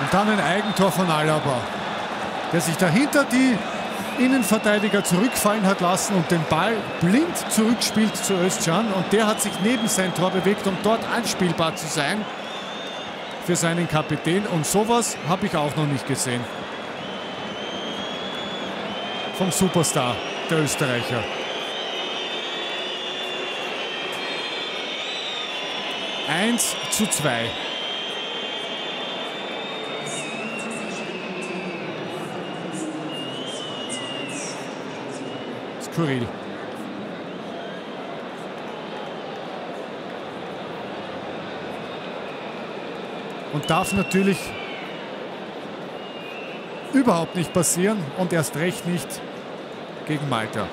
Und dann ein Eigentor von Alaba, der sich dahinter die Innenverteidiger zurückfallen hat lassen und den Ball blind zurückspielt zu Özcan. Und der hat sich neben sein Tor bewegt, um dort anspielbar zu sein für seinen Kapitän. Und sowas habe ich auch noch nicht gesehen. Vom Superstar der Österreicher. Eins zu zwei. Skurril. Und darf natürlich überhaupt nicht passieren und erst recht nicht gegen Malta.